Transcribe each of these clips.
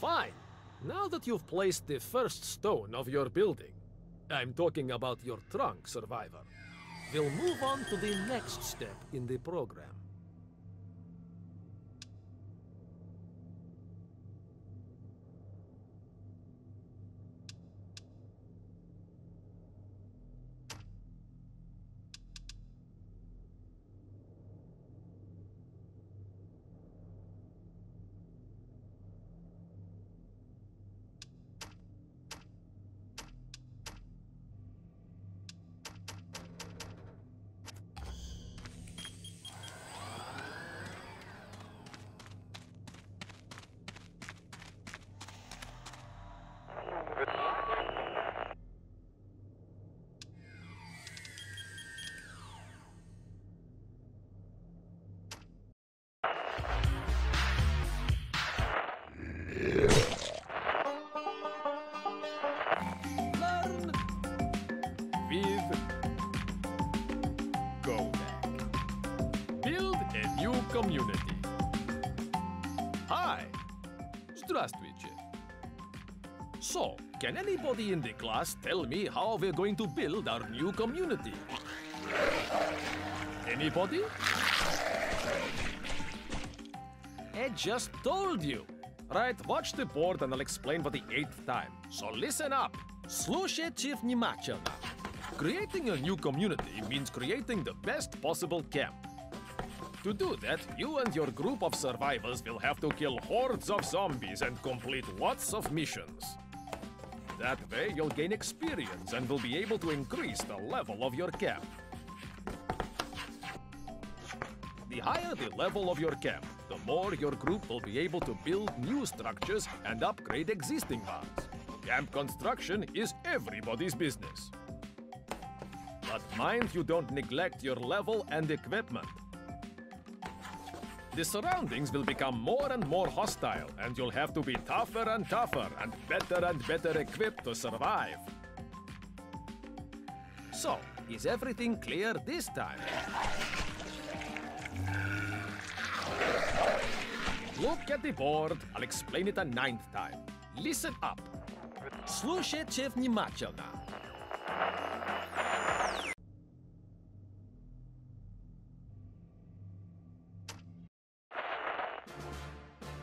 Fine. Now that you've placed the first stone of your building, I'm talking about your trunk, survivor. We'll move on to the next step in the program. So, can anybody in the class tell me how we're going to build our new community? Anybody? I just told you. Right, watch the board and I'll explain for the eighth time. So listen up. Слушайте внимательно. Creating a new community means creating the best possible camp. To do that, you and your group of survivors will have to kill hordes of zombies and complete lots of missions. That way, you'll gain experience and will be able to increase the level of your camp. The higher the level of your camp, the more your group will be able to build new structures and upgrade existing ones. Camp construction is everybody's business. But mind you don't neglect your level and equipment. The surroundings will become more and more hostile, and you'll have to be tougher and tougher and better and better equipped to survive. So, is everything clear this time? Look at the board. I'll explain it a ninth time. Listen up. Слушайте внимательно.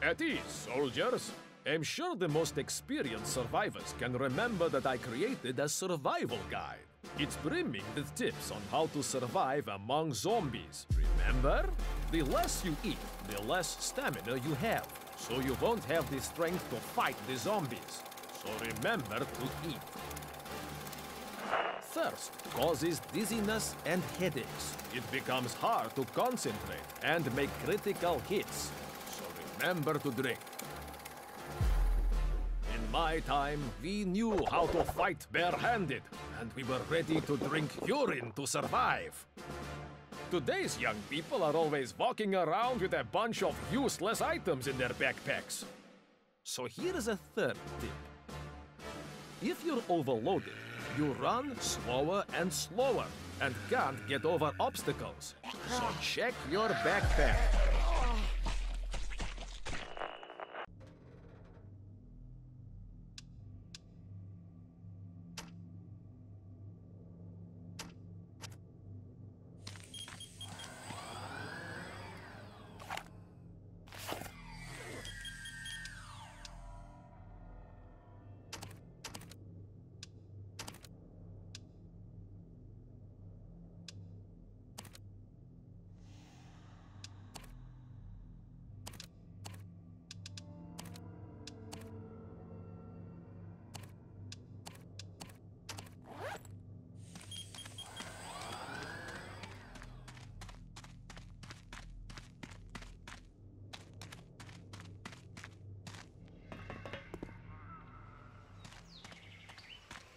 At ease, soldiers. I'm sure the most experienced survivors can remember that I created a survival guide. It's brimming with tips on how to survive among zombies. Remember? The less you eat, the less stamina you have. So you won't have the strength to fight the zombies. So remember to eat. Thirst causes dizziness and headaches. It becomes hard to concentrate and make critical hits. So remember to drink. My time, we knew how to fight barehanded, and we were ready to drink urine to survive. Today's young people are always walking around with a bunch of useless items in their backpacks. So here's a third tip. If you're overloaded, you run slower and slower and can't get over obstacles. So check your backpack.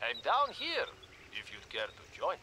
I'm down here, if you'd care to join.